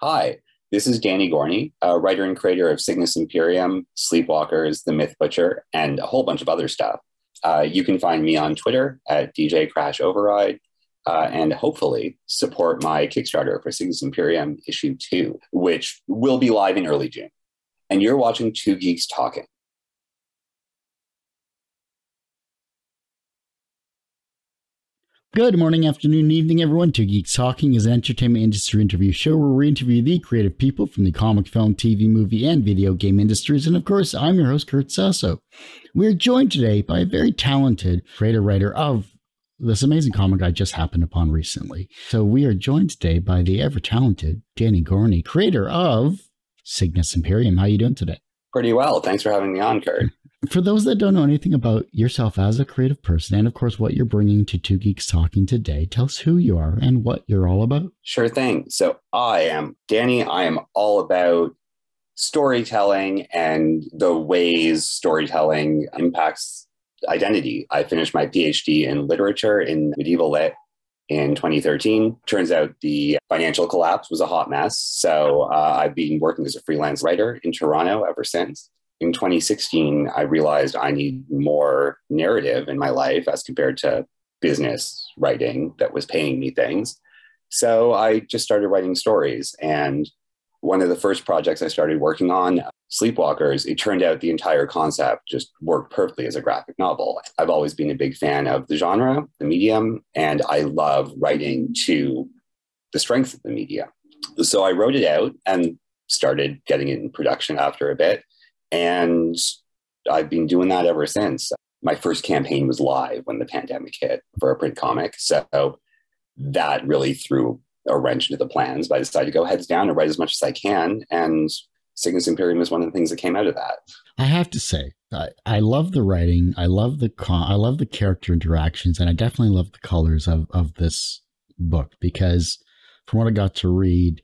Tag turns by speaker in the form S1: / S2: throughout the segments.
S1: Hi, this is Danny Gorny, a writer and creator of Cygnus Imperium, Sleepwalkers, The Myth Butcher, and a whole bunch of other stuff. Uh, you can find me on Twitter at DJ Crash Override. Uh, and hopefully support my Kickstarter for Cygnus Imperium issue two, which will be live in early June. And you're watching Two Geeks Talking.
S2: Good morning, afternoon, evening, everyone. Two Geeks Talking is an entertainment industry interview show where we interview the creative people from the comic, film, TV, movie, and video game industries. And of course, I'm your host, Kurt Sasso. We're joined today by a very talented creator writer of this amazing comic I just happened upon recently. So we are joined today by the ever talented Danny Gorny, creator of Cygnus Imperium. How are you doing today?
S1: Pretty well. Thanks for having me on, Kurt.
S2: For those that don't know anything about yourself as a creative person, and of course what you're bringing to Two Geeks Talking today, tell us who you are and what you're all about.
S1: Sure thing. So I am Danny. I am all about storytelling and the ways storytelling impacts identity. I finished my PhD in literature in medieval lit in 2013. Turns out the financial collapse was a hot mess. So uh, I've been working as a freelance writer in Toronto ever since in 2016, I realized I need more narrative in my life as compared to business writing that was paying me things. So I just started writing stories. And one of the first projects I started working on, Sleepwalkers, it turned out the entire concept just worked perfectly as a graphic novel. I've always been a big fan of the genre, the medium, and I love writing to the strength of the medium. So I wrote it out and started getting it in production after a bit. And I've been doing that ever since. My first campaign was live when the pandemic hit for a print comic. So that really threw a wrench into the plans. But I decided to go heads down and write as much as I can. And Cygnus Imperium is one of the things that came out of that.
S2: I have to say, I, I love the writing. I love the con- I love the character interactions, and I definitely love the colors of of this book because, from what I got to read,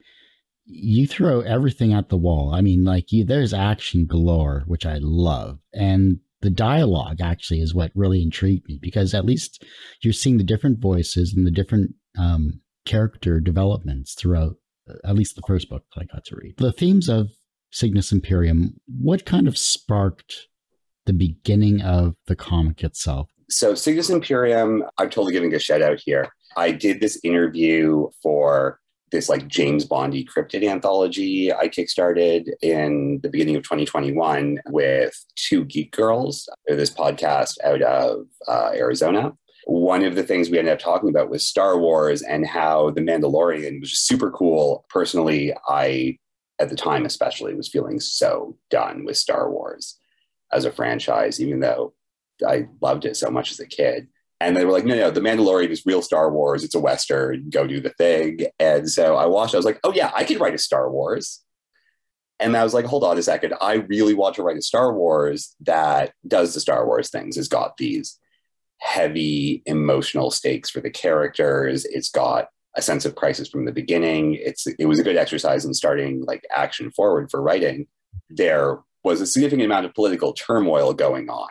S2: you throw everything at the wall. I mean, like you, there's action galore, which I love, and the dialogue actually is what really intrigued me because at least you're seeing the different voices and the different um, character developments throughout uh, at least the first book that I got to read. The themes of Cygnus Imperium, what kind of sparked the beginning of the comic itself?
S1: So, Cygnus Imperium, I'm totally giving a shout out here. I did this interview for this like James Bondy cryptid anthology I kickstarted in the beginning of 2021 with two geek girls. This podcast out of uh, Arizona. One of the things we ended up talking about was Star Wars and how The Mandalorian was just super cool. Personally, I, at the time especially, was feeling so done with Star Wars as a franchise, even though I loved it so much as a kid. And they were like, no, no, The Mandalorian is real Star Wars. It's a Western. Go do the thing. And so I watched, I was like, oh, yeah, I could write a Star Wars. And I was like, hold on a second. I really want to write a Star Wars that does the Star Wars things. It's got these heavy emotional stakes for the characters. It's got a sense of crisis from the beginning. It's it was a good exercise in starting like action forward for writing. There was a significant amount of political turmoil going on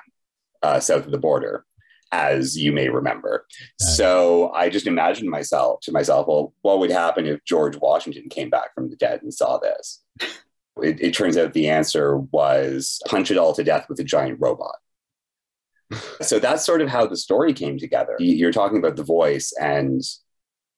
S1: uh, south of the border, as you may remember. So I just imagined myself to myself, well, what would happen if George Washington came back from the dead and saw this? It, it turns out the answer was punch it all to death with a giant robot. so that's sort of how the story came together. You're talking about the voice and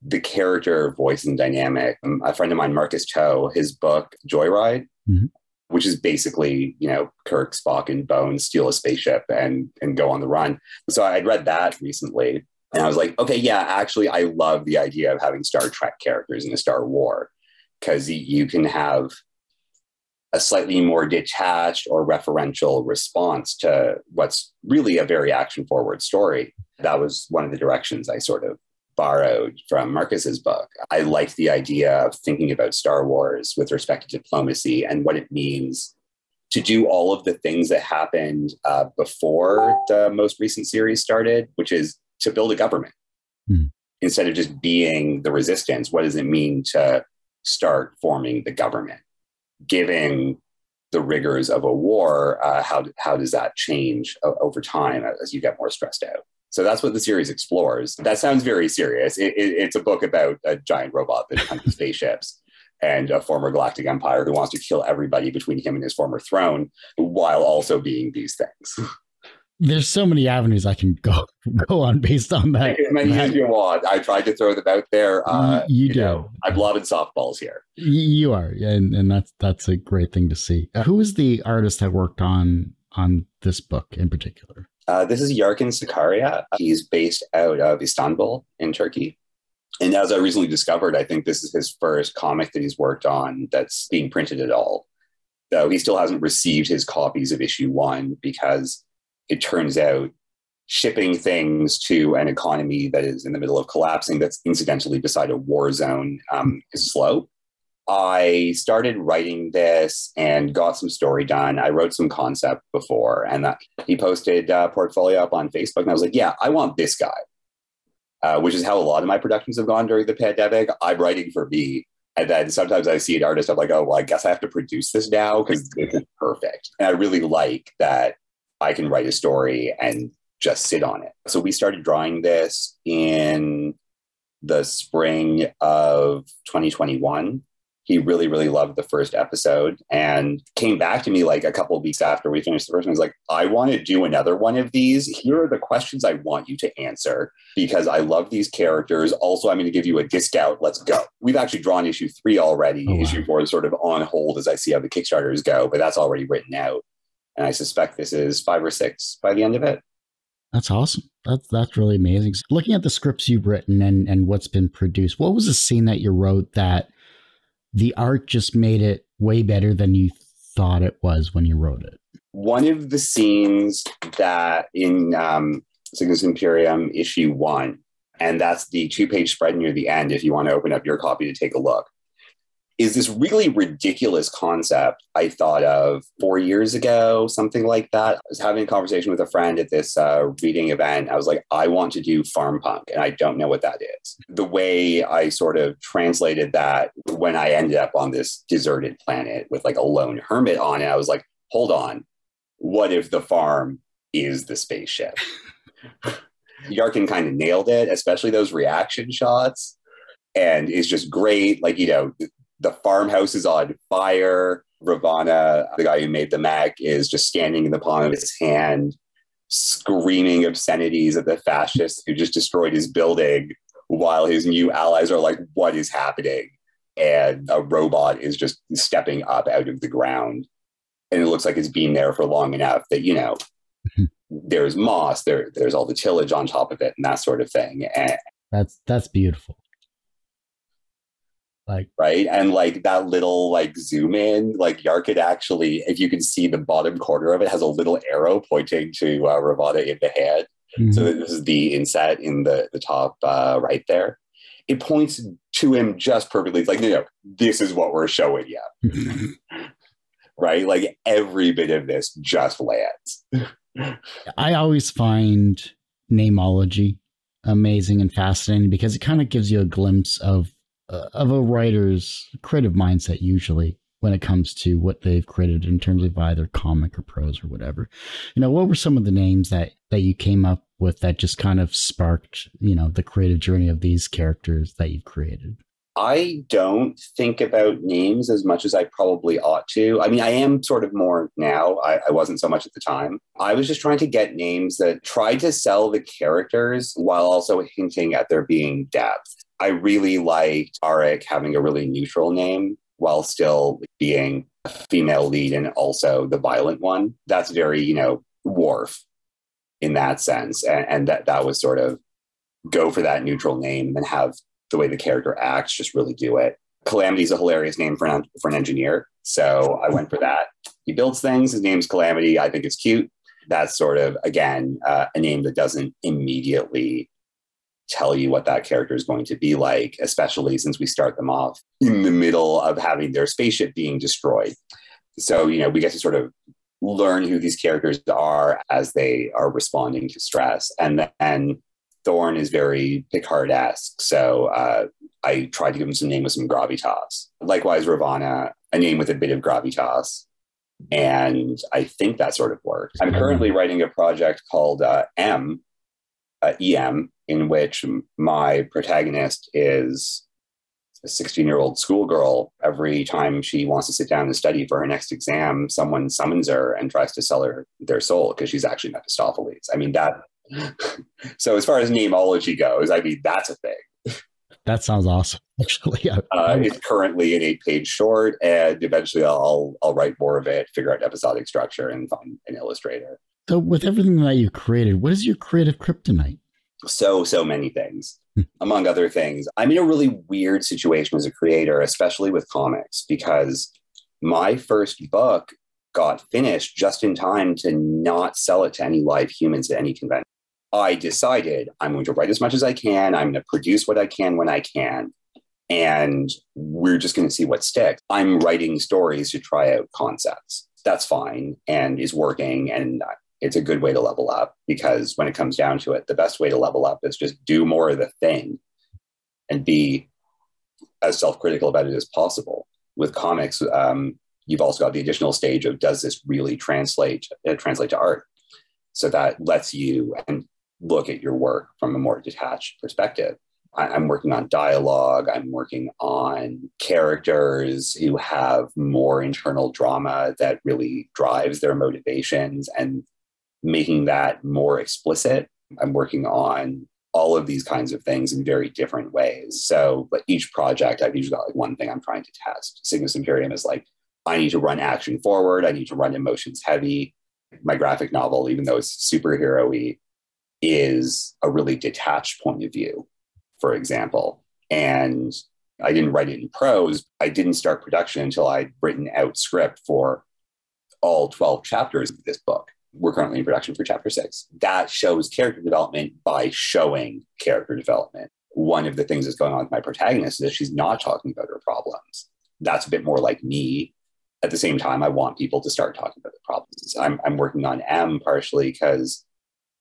S1: the character voice and dynamic. Um, a friend of mine, Marcus To, his book Joyride, mm-hmm which is basically, you know, Kirk, Spock, and Bones steal a spaceship and and go on the run. So I'd read that recently, and I was like, okay, yeah, actually, I love the idea of having Star Trek characters in a Star War because you can have a slightly more detached or referential response to what's really a very action forward story. That was one of the directions I sort of borrowed from Marcus's book. I liked the idea of thinking about Star Wars with respect to diplomacy and what it means to do all of the things that happened uh, before the most recent series started, which is to build a government mm. instead of just being the resistance. What does it mean to start forming the government? Given the rigors of a war, uh, how, how does that change over time as you get more stressed out? So that's what the series explores. That sounds very serious. It, it, it's a book about a giant robot that hunts spaceships. and a former galactic empire who wants to kill everybody between him and his former throne while also being these things.
S2: There's so many avenues I can go go on based on that.
S1: As many as you want. I tried to throw them out there. Uh,
S2: you, you do. Know,
S1: I'm lobbing softballs here.
S2: You are, and and that's that's a great thing to see. Uh, who is the artist that worked on on this book in particular?
S1: Uh, this is Yarkin Sakarya. He's based out of Istanbul in Turkey. And as I recently discovered, I think this is his first comic that he's worked on that's being printed at all. Though he still hasn't received his copies of issue one because it turns out shipping things to an economy that is in the middle of collapsing, that's incidentally beside a war zone, um, is slow. I started writing this and got some story done. I wrote some concept before, and that he posted portfolio up on Facebook, and I was like, "Yeah, I want this guy," uh, which is how a lot of my productions have gone during the pandemic. I'm writing for me, and then sometimes I see an artist, I'm like, "Oh, well, I guess I have to produce this now because this is perfect." And I really like that I can write a story and just sit on it. So we started drawing this in the spring of 2021 he really, really loved the first episode and came back to me like a couple of weeks after we finished the first one. He's like, I want to do another one of these. Here are the questions I want you to answer because I love these characters. Also, I'm going to give you a discount. Let's go. We've actually drawn issue three already. Oh, wow. Issue four is sort of on hold as I see how the Kickstarters go, but that's already written out. And I suspect this is five or six by the end of it.
S2: That's awesome. That's that's really amazing. Looking at the scripts you've written and and what's been produced, what was the scene that you wrote that the art just made it way better than you thought it was when you wrote it.
S1: One of the scenes that in um, Cygnus Imperium issue one, and that's the two page spread near the end if you want to open up your copy to take a look is this really ridiculous concept I thought of four years ago, something like that. I was having a conversation with a friend at this uh, reading event. I was like, I want to do farm punk, and I don't know what that is. The way I sort of translated that when I ended up on this deserted planet with like a lone hermit on it, I was like, hold on, what if the farm is the spaceship? Yarkin kind of nailed it, especially those reaction shots and is just great. Like, you know, the farmhouse is on fire. Ravana, the guy who made the mech, is just standing in the palm of his hand, screaming obscenities at the fascists who just destroyed his building, while his new allies are like, What is happening? And a robot is just stepping up out of the ground. And it looks like it's been there for long enough that, you know, there's moss, there, there's all the tillage on top of it, and that sort of thing. And
S2: that's that's beautiful
S1: like right? And like that little like zoom in like Yarkin actually if you can see the bottom corner of it has a little arrow pointing to uh, ravana in the head mm-hmm. so this is the inset in the the top uh, right there. It points to him just perfectly. It's like no no this is what we're showing you right? Like every bit of this just lands.
S2: I always find namology amazing and fascinating because it kind of gives you a glimpse of Uh, of a writer's creative mindset usually when it comes to what they've created in terms of either comic or prose or whatever. You know, what were some of the names that that you came up with that just kind of sparked, you know, the creative journey of these characters that you've created?
S1: I don't think about names as much as I probably ought to. I mean, I am sort of more now. I, I, wasn't so much at the time. I was just trying to get names that tried to sell the characters while also hinting at there being depth. I really liked Arik having a really neutral name while still being a female lead and also the violent one. That's very, you know, Worf in that sense. And, and that that was sort of go for that neutral name and have the way the character acts just really do it. Calamity is a hilarious name for an, for an engineer. So I went for that. He builds things. His name's Calamity. I think it's cute. That's sort of, again, uh, a name that doesn't immediately tell you what that character is going to be like, especially since we start them off in the middle of having their spaceship being destroyed. So, you know, we get to sort of learn who these characters are as they are responding to stress. And then Thorn is very Picard esque. So uh, I tried to give him some name with some gravitas. Likewise, Ravana, a name with a bit of gravitas. And I think that sort of worked. I'm currently writing a project called uh, M, uh, EM, in which my protagonist is a 16 year old schoolgirl, every time she wants to sit down and study for her next exam, someone summons her and tries to sell her their soul because she's actually Mephistopheles. I mean, that. so, as far as namology goes, I mean, that's a thing.
S2: That sounds awesome. Actually,
S1: uh, it's currently an eight-page short, and eventually I'll I'll write more of it, figure out episodic structure, and find an illustrator.
S2: So, with everything that you've created, what is your creative kryptonite?
S1: So so many things hmm. among other things. I'm in a really weird situation as a creator, especially with comics, because my first book got finished just in time to not sell it to any live humans at any convention. I decided I'm going to write as much as I can, I'm going to produce what I can when I can, and we're just going to see what sticks. I'm writing stories to try out concepts. That's fine and is working. And it's a good way to level up because when it comes down to it, the best way to level up is just do more of the thing and be as self-critical about it as possible. With comics, um, you've also got the additional stage of does this really translate uh, translate to art? So that lets you and look at your work from a more detached perspective. I, I'm working on dialogue. I'm working on characters who have more internal drama that really drives their motivations and making that more explicit. I'm working on all of these kinds of things in very different ways. So, but each project, I've usually got like one thing I'm trying to test. Cygnus Imperium is like, I need to run action forward. I need to run emotions heavy. My graphic novel, even though it's superhero y, is a really detached point of view, for example. And I didn't write it in prose. I didn't start production until I'd written out script for all 12 chapters of this book we're currently in production for chapter six. That shows character development by showing character development. One of the things that's going on with my protagonist is that she's not talking about her problems. That's a bit more like me. At the same time, I want people to start talking about the problems. I'm, I'm working on M partially because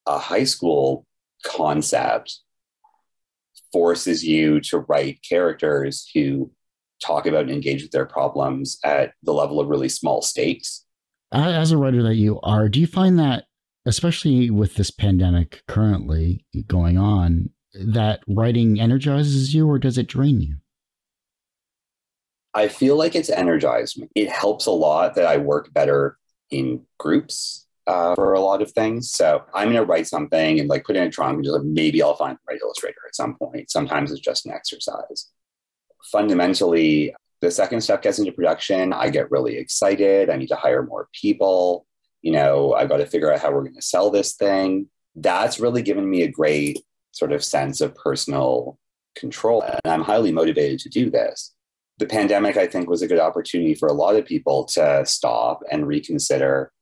S1: a high school concept forces you to write characters who talk about and engage with their problems at the level of really small stakes
S2: as a writer that you are, do you find that, especially with this pandemic currently going on, that writing energizes you or does it drain you?
S1: I feel like it's energized me. It helps a lot that I work better in groups uh, for a lot of things. So I'm going to write something and like put in a trunk and just like, maybe I'll find the right illustrator at some point. Sometimes it's just an exercise. Fundamentally, the second step gets into production, I get really excited. I need to hire more people. You know, I've got to figure out how we're going to sell this thing. That's really given me a great sort of sense of personal control. And I'm highly motivated to do this. The pandemic, I think, was a good opportunity for a lot of people to stop and reconsider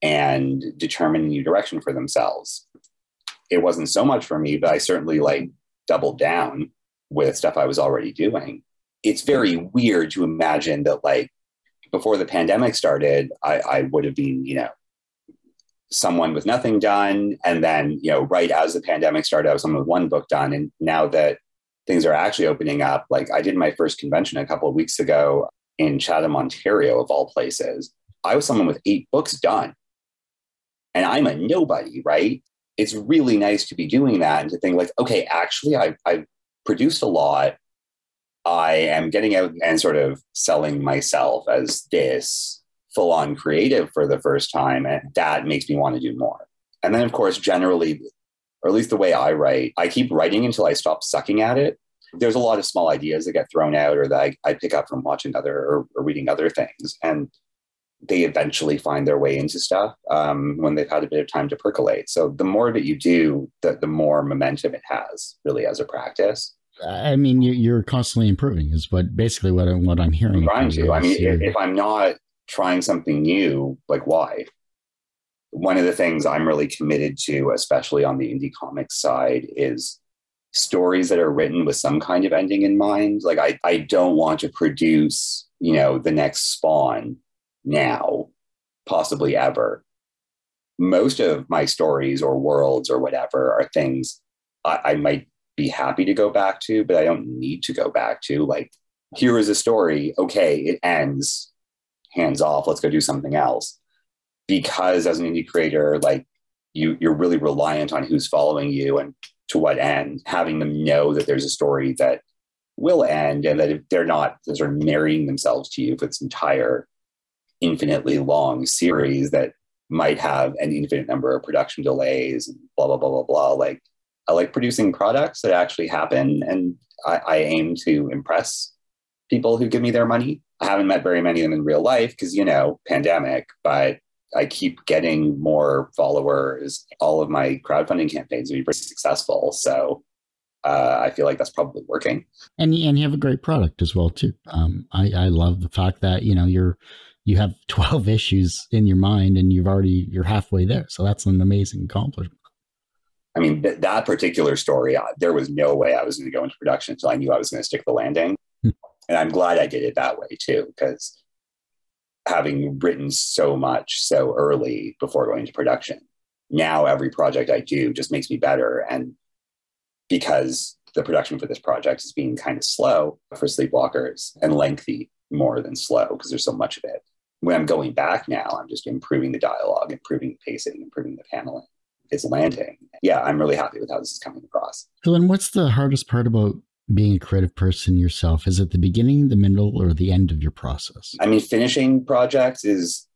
S1: and determine a new direction for themselves. It wasn't so much for me, but I certainly like doubled down with stuff I was already doing it's very weird to imagine that like before the pandemic started, I, I would have been, you know, someone with nothing done. And then, you know, right as the pandemic started, I was someone with one book done. And now that things are actually opening up, like I did my first convention a couple of weeks ago in Chatham, Ontario, of all places. I was someone with eight books done. And I'm a nobody, right? It's really nice to be doing that and to think like, okay, actually I've, I've produced a lot. I am getting out and sort of selling myself as this full on creative for the first time. And that makes me want to do more. And then, of course, generally, or at least the way I write, I keep writing until I stop sucking at it. There's a lot of small ideas that get thrown out or that I, I pick up from watching other or, or, reading other things. And they eventually find their way into stuff um, when they've had a bit of time to percolate. So the more it you do, the, the more momentum it has really as a practice.
S2: I mean, you're constantly improving, is what basically what I'm, what I'm hearing. I'm
S1: trying to. I mean, if I'm not trying something new, like why? One of the things I'm really committed to, especially on the indie comics side, is stories that are written with some kind of ending in mind. Like I, I don't want to produce, you know, the next Spawn now, possibly ever. Most of my stories or worlds or whatever are things I, I might be happy to go back to, but I don't need to go back to. Like, here is a story. Okay, it ends. Hands off. Let's go do something else. Because as an indie creator, like you, you're really reliant on who's following you and to what end. Having them know that there's a story that will end and that if they're not sort of marrying themselves to you for this entire infinitely long series that might have an infinite number of production delays and blah blah blah blah blah like i like producing products that actually happen and i, I aim to impress people who give me their money i haven't met very many of them in real life because you know pandemic but I keep getting more followers. All of my crowdfunding campaigns have been pretty successful. So uh, I feel like that's probably working.
S2: And and you have a great product as well too. Um, I I love the fact that you know you're you have 12 issues in your mind and you've already you're halfway there. So that's an amazing accomplishment.
S1: I mean, th- that particular story, uh, there was no way I was going to go into production until I knew I was going to stick the landing. Hmm. and I'm glad I did it that way too, because having written so much so early before going to production. Now every project I do just makes me better. And because the production for this project is being kind of slow for Sleepwalkers and lengthy more than slow because there's so much of it. When I'm going back now, I'm just improving the dialogue, improving the pacing, improving the paneling. It's landing. Yeah, I'm really happy with how this is coming across.
S2: So, what's the hardest part about being a creative person yourself? Is it the beginning, the middle, or the end of your process?
S1: I mean, finishing projects is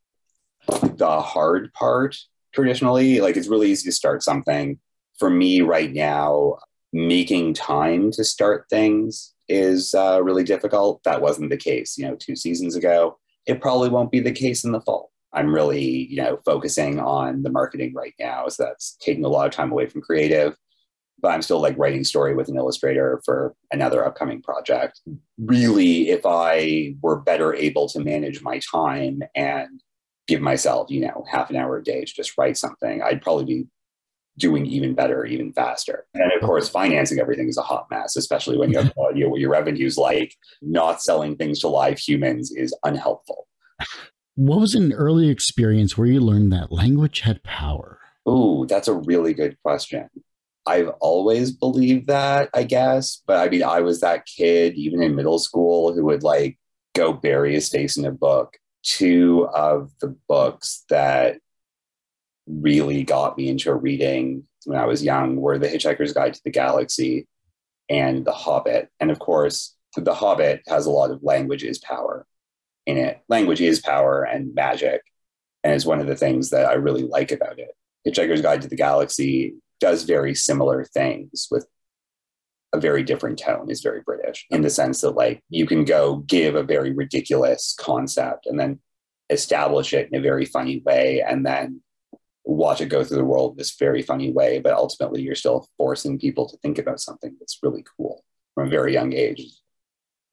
S1: the hard part traditionally. Like, it's really easy to start something. For me right now, making time to start things is uh, really difficult. That wasn't the case, you know, two seasons ago. It probably won't be the case in the fall. I'm really, you know, focusing on the marketing right now. So that's taking a lot of time away from creative but I'm still like writing story with an illustrator for another upcoming project. Really, if I were better able to manage my time and give myself, you know, half an hour a day to just write something, I'd probably be doing even better, even faster. And of course, financing everything is a hot mess, especially when you have uh, what your revenues like. Not selling things to live humans is unhelpful.
S2: What was an early experience where you learned that language had power?
S1: Oh, that's a really good question. I've always believed that, I guess. But I mean, I was that kid, even in middle school, who would like go bury his face in a book. Two of the books that really got me into reading when I was young were The Hitchhiker's Guide to the Galaxy and The Hobbit. And of course, The Hobbit has a lot of languages power in it. Language is power and magic. And it's one of the things that I really like about it. Hitchhiker's Guide to the Galaxy does very similar things with a very different tone is very british in the sense that like you can go give a very ridiculous concept and then establish it in a very funny way and then watch it go through the world this very funny way but ultimately you're still forcing people to think about something that's really cool from a very young age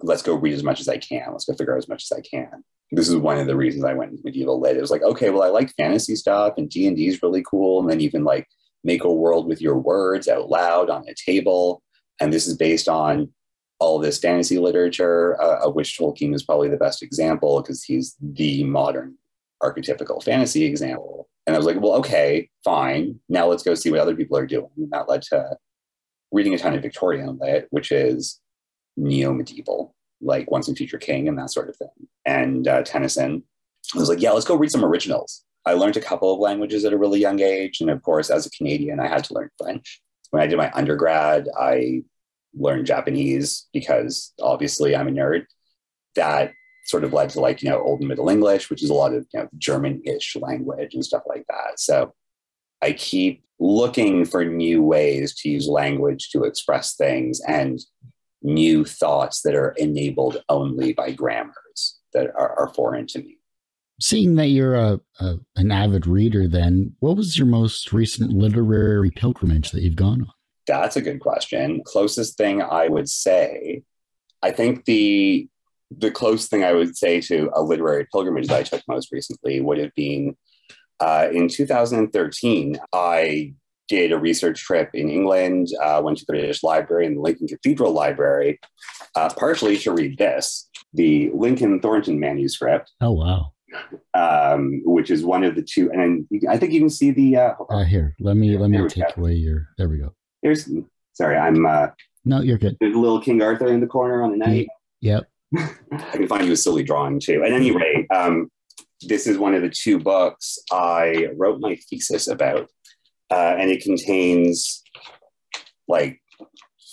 S1: let's go read as much as i can let's go figure out as much as i can this is one of the reasons i went medieval lit it was like okay well i like fantasy stuff and d&d is really cool and then even like make a world with your words out loud on a table. And this is based on all this fantasy literature, uh, of which Tolkien is probably the best example because he's the modern archetypical fantasy example. And I was like, well, okay, fine. Now let's go see what other people are doing. And that led to reading a ton of Victorian lit, which is neo medieval, like Once and Future King and that sort of thing. And uh, Tennyson. Was like, yeah, let's go read some originals. I learned a couple of languages at a really young age. And of course, as a Canadian, I had to learn French. When I did my undergrad, I learned Japanese because obviously I'm a nerd. That sort of led to like, you know, Old and Middle English, which is a lot of, you know, German-ish language and stuff like that. So I keep looking for new ways to use language to express things and new thoughts that are enabled only by grammars that are, are foreign to me.
S2: Seeing that you're a, a, an avid reader, then what was your most recent literary pilgrimage that you've gone on?
S1: That's a good question. Closest thing I would say, I think the the closest thing I would say to a literary pilgrimage that I took most recently would have been uh, in 2013. I did a research trip in England, uh, went to the British Library and the Lincoln Cathedral Library, uh, partially to read this, the Lincoln Thornton manuscript.
S2: Oh, wow
S1: um, which is one of the two. And I think you can see the. Uh,
S2: uh here, let me let me take away your. There we go.
S1: There's. Sorry, I'm. Uh,
S2: no, you're good.
S1: There's a little King Arthur in the corner on the night.
S2: Yep.
S1: I can find you a silly drawing too. At any rate, um, this is one of the two books I wrote my thesis about, uh, and it contains like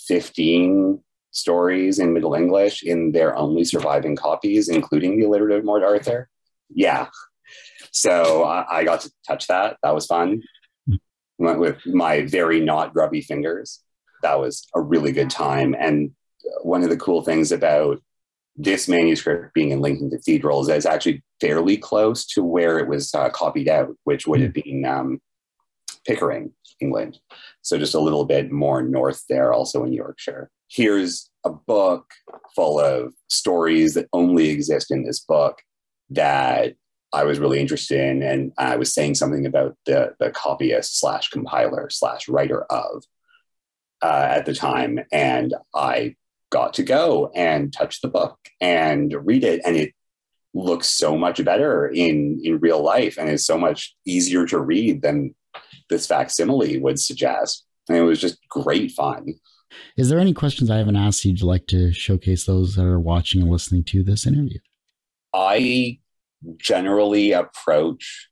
S1: 15 stories in Middle English in their only surviving copies, including the alliterative Morte Arthure. Yeah. So I, I got to touch that. That was fun. Went with my very not grubby fingers. That was a really good time. And one of the cool things about this manuscript being in Lincoln Cathedral is that it's actually fairly close to where it was uh, copied out, which would have been um, Pickering, England. So just a little bit more north there, also in Yorkshire. Here's a book full of stories that only exist in this book that I was really interested in. And I was saying something about the, the copyist slash compiler slash writer of uh, at the time. And I got to go and touch the book and read it. And it looks so much better in, in real life and is so much easier to read than this facsimile would suggest. And it was just great fun.
S2: Is there any questions I haven't asked you'd like to showcase those that are watching and listening to this interview?
S1: I generally approach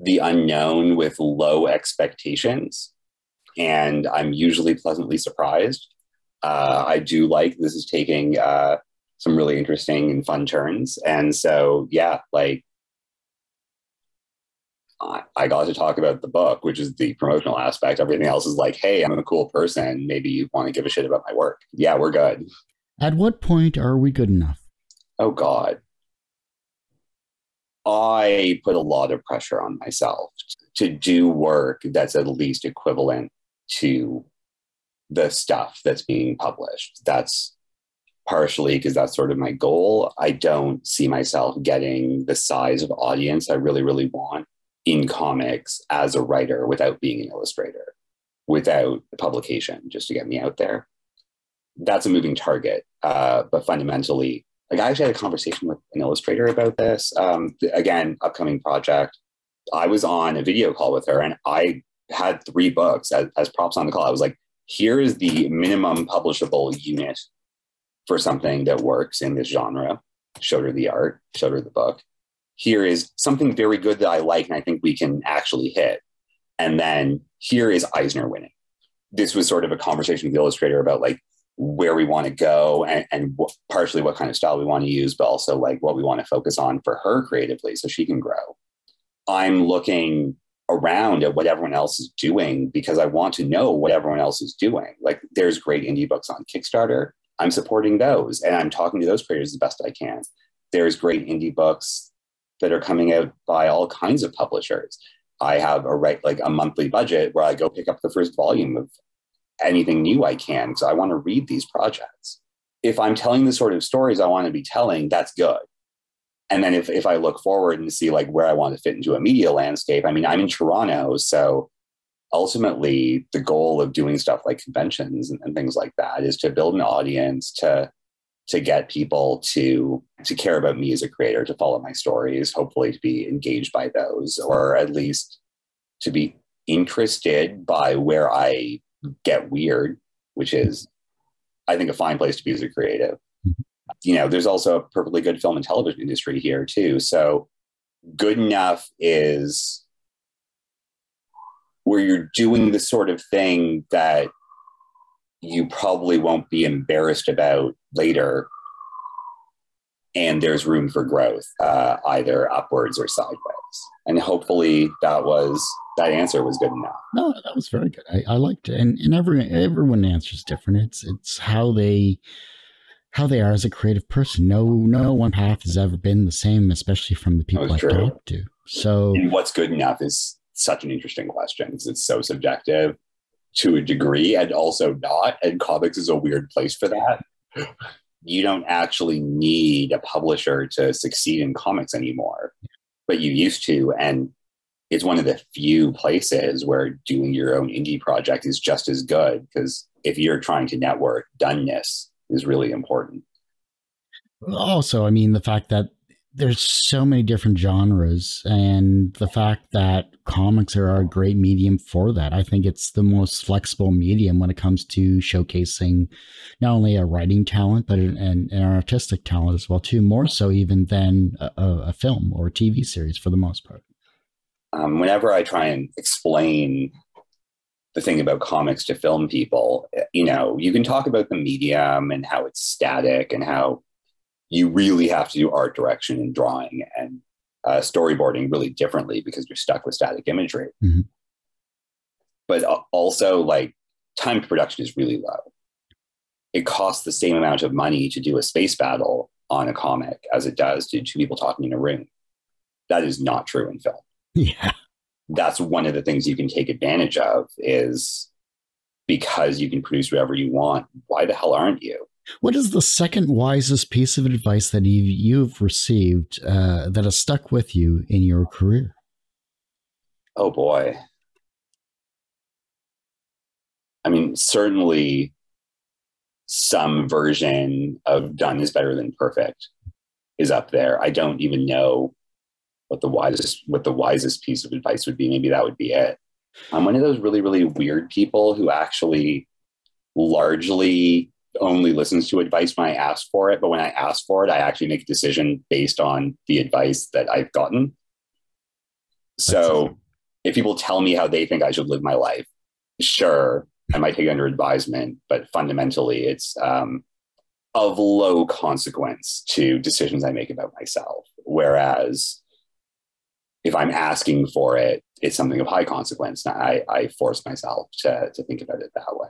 S1: the unknown with low expectations, and I'm usually pleasantly surprised. Uh, I do like this is taking uh, some really interesting and fun turns, and so yeah, like I got to talk about the book, which is the promotional aspect. Everything else is like, hey, I'm a cool person. Maybe you want to give a shit about my work. Yeah, we're good.
S2: At what point are we good enough?
S1: Oh, God. I put a lot of pressure on myself to do work that's at least equivalent to the stuff that's being published. That's partially because that's sort of my goal. I don't see myself getting the size of audience I really, really want in comics as a writer without being an illustrator, without publication, just to get me out there. That's a moving target. Uh, but fundamentally, like I actually had a conversation with an illustrator about this. Um, again, upcoming project. I was on a video call with her and I had three books as, as props on the call. I was like, here is the minimum publishable unit for something that works in this genre. Showed her the art, showed her the book. Here is something very good that I like and I think we can actually hit. And then here is Eisner winning. This was sort of a conversation with the illustrator about like where we want to go and, and w- partially what kind of style we want to use, but also like what we want to focus on for her creatively so she can grow. I'm looking around at what everyone else is doing because I want to know what everyone else is doing. Like there's great indie books on Kickstarter. I'm supporting those and I'm talking to those creators as best I can. There's great indie books that are coming out by all kinds of publishers. I have a right like a monthly budget where I go pick up the first volume of anything new I can because I want to read these projects. If I'm telling the sort of stories I want to be telling, that's good. And then if, if I look forward and see like where I want to fit into a media landscape, I mean, I'm in Toronto. So ultimately the goal of doing stuff like conventions and, and things like that is to build an audience, to to get people to to care about me as a creator, to follow my stories, hopefully to be engaged by those, or at least to be interested by where I get weird, which is, I think, a fine place to be as a creative. Mm-hmm. You know, there's also a perfectly good film and television industry here too. So, good enough is where you're doing the sort of thing that you probably won't be embarrassed about later and there's room for growth uh, either upwards or sideways and hopefully that was that answer was good enough.
S2: No, that was very good. I, I liked it, and and every everyone answers different. It's it's how they how they are as a creative person. No no one path has ever been the same, especially from the people I've talked to. So,
S1: and what's good enough is such an interesting question because it's so subjective to a degree, and also not. And comics is a weird place for that. You don't actually need a publisher to succeed in comics anymore, but you used to, and it's one of the few places where doing your own indie project is just as good because if you're trying to network, doneness is really important.
S2: Also, I mean, the fact that there's so many different genres and the fact that comics are a great medium for that. I think it's the most flexible medium when it comes to showcasing not only a writing talent, but an, an, artistic talent as well, too, more so even than a, a film or a TV series for the most part
S1: um, whenever I try and explain the thing about comics to film people. You know, you can talk about the medium and how it's static and how you really have to do art direction and drawing and uh, storyboarding really differently because you're stuck with static imagery.
S2: Mhm.
S1: But also, like, time to production is really low. It costs the same amount of money to do a space battle on a comic as it does to two people talking in a room. That is not true in film
S2: Yeah.
S1: that's one of the things you can take advantage of is because you can produce whatever you want why the hell aren't you
S2: What is the second wisest piece of advice that you've, you've received uh, that has stuck with you in your career?
S1: oh boy. I mean certainly some version of done is better than perfect is up there. I don't even know what the wisest what the wisest piece of advice would be. Maybe that would be it. I'm one of those really really weird people who actually largely only listens to advice when i ask for it but when i ask for it i actually make a decision based on the advice that i've gotten so if people tell me how they think i should live my life sure i might take it under advisement but fundamentally it's um, of low consequence to decisions i make about myself whereas if I'm asking for it, it's something of high consequence. And I, I force myself to, to think about it that way.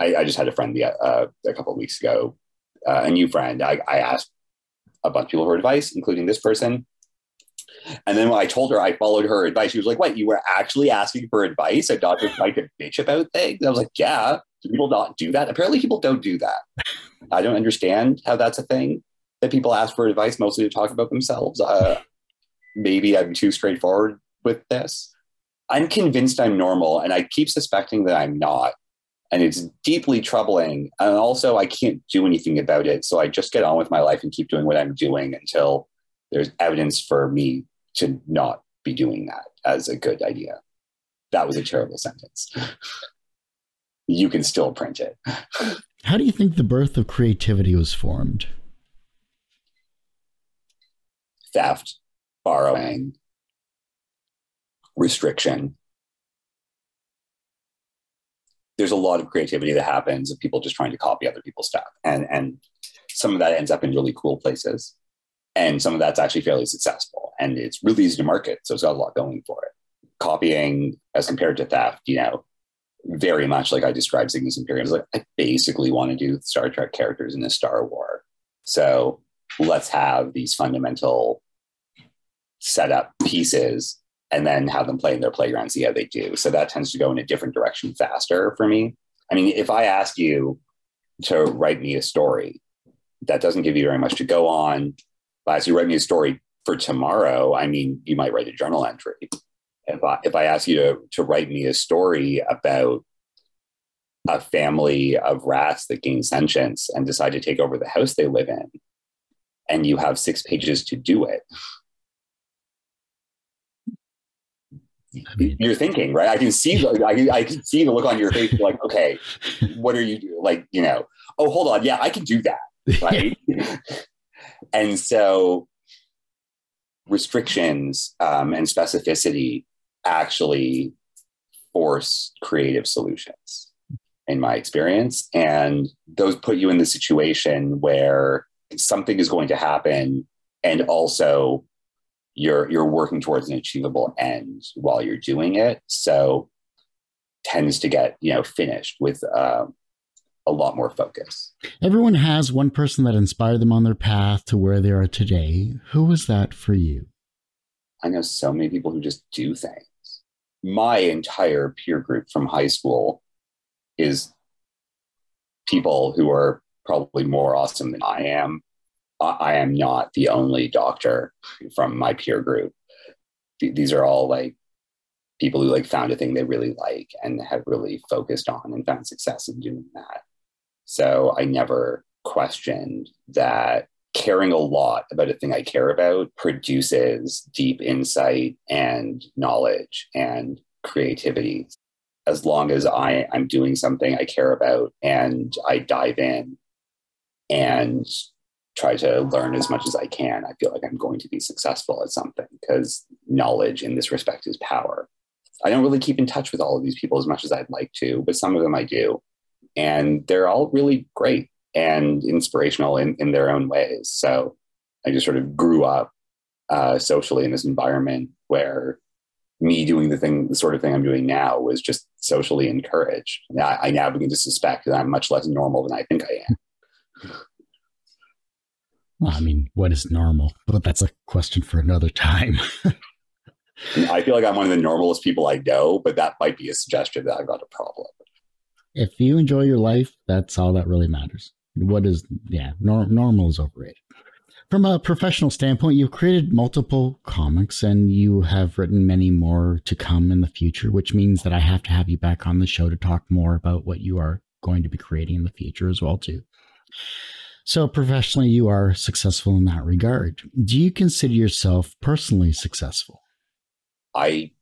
S1: I, I just had a friend the, uh, a couple of weeks ago, uh, a new friend. I, I asked a bunch of people for advice, including this person. And then when I told her I followed her advice, she was like, What, you were actually asking for advice and not just like to bitch about things? I was like, Yeah, do people not do that? Apparently, people don't do that. I don't understand how that's a thing that people ask for advice mostly to talk about themselves. Uh, maybe I'm too straightforward with this. I'm convinced I'm normal, and I keep suspecting that I'm not. And it's deeply troubling. And also, I can't do anything about it. So I just get on with my life and keep doing what I'm doing until there's evidence for me to not be doing that as a good idea. That was a terrible sentence. you can still print it.
S2: How do you think the birth of creativity was formed?
S1: Theft, borrowing, restriction. There's a lot of creativity that happens of people just trying to copy other people's stuff. And, and some of that ends up in really cool places. And some of that's actually fairly successful. And it's really easy to market. So it's got a lot going for it. Copying as compared to theft, you know, very much like I described Cygnus Imperium. Like I basically want to do Star Trek characters in a Star War. So let's have these fundamental setup pieces and then have them play in their playground, see how they do. So that tends to go in a different direction faster for me. I mean, if I ask you to write me a story, that doesn't give you very much to go on. But as you write me a story for tomorrow, I mean, you might write a journal entry. If I, if I ask you to, to write me a story about a family of rats that gain sentience and decide to take over the house they live in, and you have six pages to do it,
S2: I mean,
S1: you're thinking, right? I can see, the, I, can, I can see the look on your face. Like, okay, what are you like? You know, oh, hold on, yeah, I can do that, right? and so, restrictions um, and specificity actually force creative solutions, in my experience, and those put you in the situation where something is going to happen, and also you're you're working towards an achievable end while you're doing it so tends to get you know finished with uh, a lot more focus
S2: everyone has one person that inspired them on their path to where they are today. Who was that for you?
S1: i know so many people who just do things my entire peer group from high school is people who are probably more awesome than i am I am not the only doctor from my peer group. Th- These are all like people who like found a thing they really like and have really focused on and found success in doing that. So I never questioned that caring a lot about a thing I care about produces deep insight and knowledge and creativity. As long as I, I'm doing something I care about and I dive in and try to learn as much as I can, I feel like I'm going to be successful at something because knowledge in this respect is power. I don't really keep in touch with all of these people as much as I'd like to, but some of them I do. And they're all really great and inspirational in, in their own ways. So I just sort of grew up uh, socially in this environment where me doing the thing, the sort of thing I'm doing now was just socially encouraged. I, I now begin to suspect that I'm much less normal than I think I am.
S2: I mean, what is normal? But that's a question for another time.
S1: I feel like I'm one of the normalest people I know, but that might be a suggestion that I've got a problem.
S2: If you enjoy your life, that's all that really matters. What is, yeah, nor- normal is overrated. From a professional standpoint, you've created multiple comics and you have written many more to come in the future, which means that I have to have you back on the show to talk more about what you are going to be creating in the future as well too. So professionally, you are successful in that regard. Do you consider yourself personally successful?
S1: I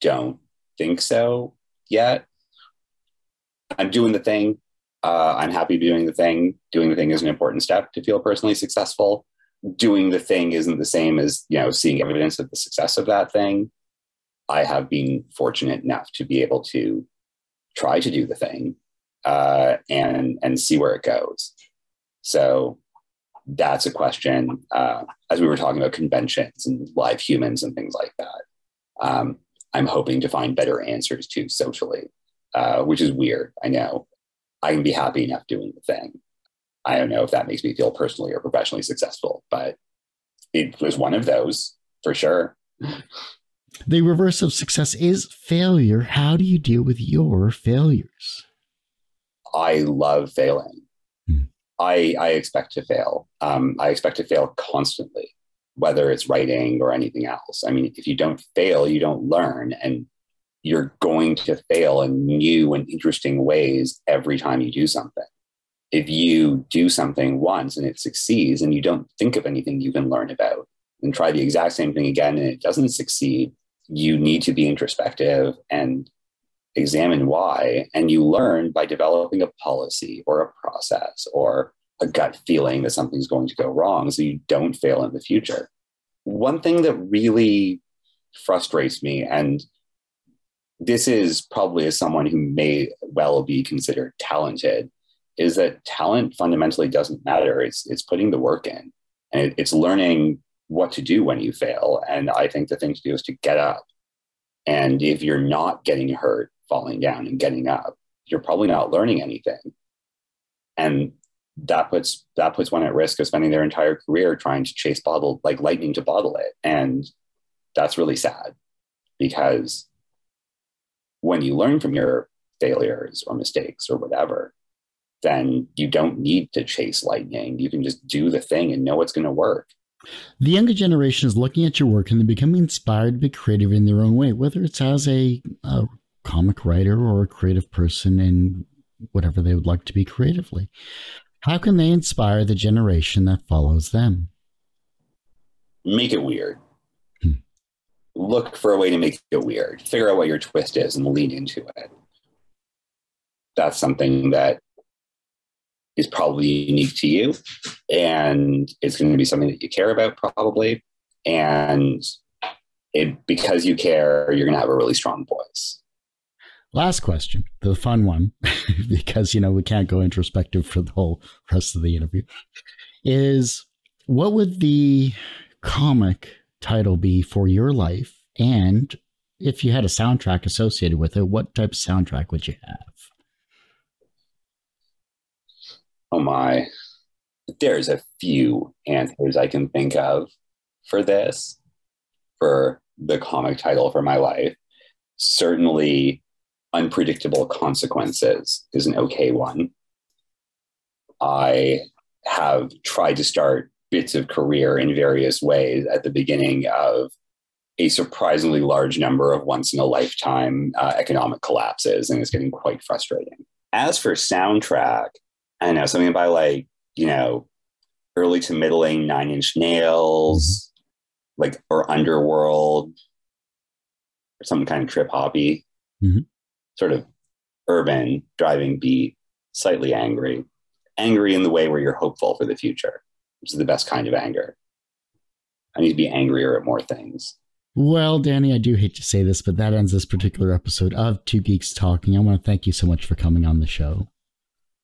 S1: don't think so yet. I'm doing the thing. Uh, I'm happy doing the thing. Doing the thing is an important step to feel personally successful. Doing the thing isn't the same as you know seeing evidence of the success of that thing. I have been fortunate enough to be able to try to do the thing uh, and and see where it goes. So that's a question. Uh, as we were talking about conventions and live humans and things like that, um, I'm hoping to find better answers to socially, uh, which is weird. I know. I can be happy enough doing the thing. I don't know if that makes me feel personally or professionally successful, but it was one of those for sure.
S2: The reverse of success is failure. How do you deal with your failures?
S1: I love failing. Hmm. I, I expect to fail. Um, I expect to fail constantly, whether it's writing or anything else. I mean, if you don't fail, you don't learn. And you're going to fail in new and interesting ways every time you do something. If you do something once and it succeeds and you don't think of anything you can learn about and try the exact same thing again and it doesn't succeed, you need to be introspective and examine why. And you learn by developing a policy or a process or a gut feeling that something's going to go wrong so you don't fail in the future. One thing that really frustrates me and this is probably as someone who may well be considered talented is that talent fundamentally doesn't matter it's it's putting the work in and it's learning what to do when you fail and i think the thing to do is to get up and if you're not getting hurt falling down and getting up you're probably not learning anything and that puts that puts one at risk of spending their entire career trying to chase bottle like lightning to bottle it and that's really sad because when you learn from your failures or mistakes or whatever, then you don't need to chase lightning. You can just do the thing and know it's going to work.
S2: The younger generation is looking at your work and they become inspired to be creative in their own way, whether it's as a, a comic writer or a creative person in whatever they would like to be creatively. How can they inspire the generation that follows them?
S1: Make it weird hmm. look for a way to make it weird. Figure out what your twist is and lean into it. That's something that is probably unique to you. And it's going to be something that you care about, probably. And it, because you care, you're going to have a really strong voice.
S2: Last question, the fun one, because, you know, we can't go introspective for the whole rest of the interview, is what would the comic title be for your life? And if you had a soundtrack associated with it, what type of soundtrack would you have?
S1: Oh my. There's a few answers I can think of for this, for the comic title for my life. Certainly, Unpredictable Consequences is an okay one. I have tried to start bits of career in various ways at the beginning of a surprisingly large number of once in a lifetime uh, economic collapses, and it's getting quite frustrating. As for soundtrack, I know something by like you know early to middling Nine Inch Nails, like or Underworld, or some kind of trip hoppy, mm-hmm. Sort of urban driving beat, slightly angry, angry in the way where you're hopeful for the future which is the best kind of anger. I need to be angrier at more things.
S2: Well, Danny, I do hate to say this, but that ends this particular episode of Two Geeks Talking. I want to thank you so much for coming on the show.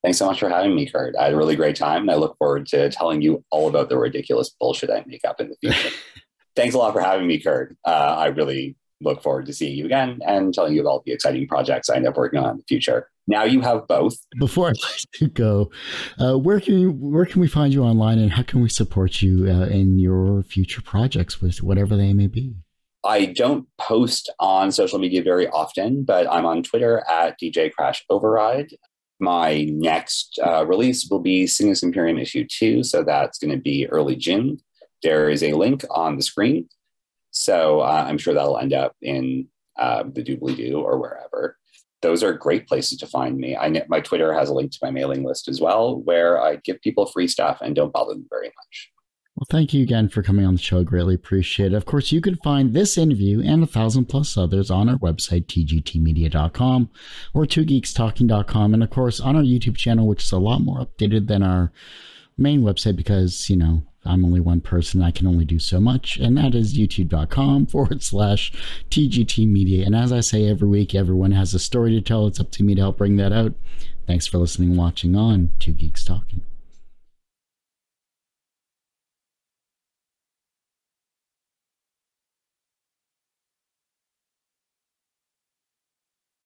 S1: Thanks so much for having me, Kurt. I had a really great time, and I look forward to telling you all about the ridiculous bullshit I make up in the future. Thanks a lot for having me, Kurt. Uh, I really look forward to seeing you again and telling you about the exciting projects I end up working on in the future. Now you have both.
S2: Before I let you go, uh, where can you, where can we find you online, and how can we support you uh, in your future projects, with whatever they may be?
S1: I don't post on social media very often, but I'm on Twitter at DJ Crash Override. My next uh, release will be Cygnus Imperium issue two, so that's going to be early June. There is a link on the screen, so uh, I'm sure that'll end up in uh, the doobly doo or wherever. Those are great places to find me. I my Twitter has a link to my mailing list as well, where I give people free stuff and don't bother them very much.
S2: Well, thank you again for coming on the show. Greatly appreciate it. Of course, you can find this interview and a thousand plus others on our website, tgtmedia.com or twogeekstalking.com. And of course, on our YouTube channel, which is a lot more updated than our main website because, you know, I'm only one person. I can only do so much. And that is youtube.com forward slash TGT media. And as I say every week, everyone has a story to tell. It's up to me to help bring that out. Thanks for listening watching on Two Geeks Talking.